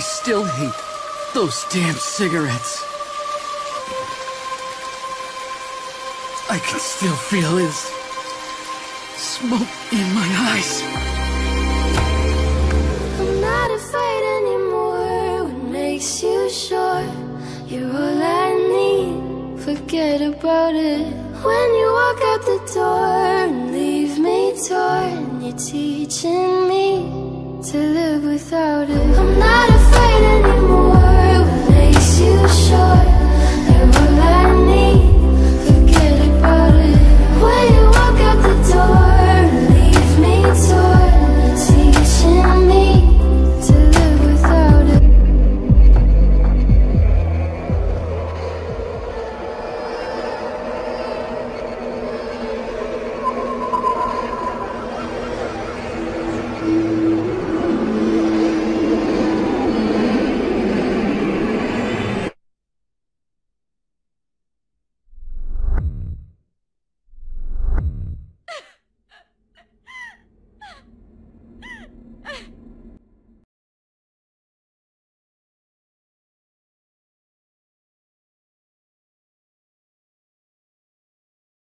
still hate those damn cigarettes. I can still feel his smoke in my eyes. I'm not afraid anymore. What makes you sure you're all I need? Forget about it. When you walk out the door and leave me torn, you're teaching me to live without it. I'm not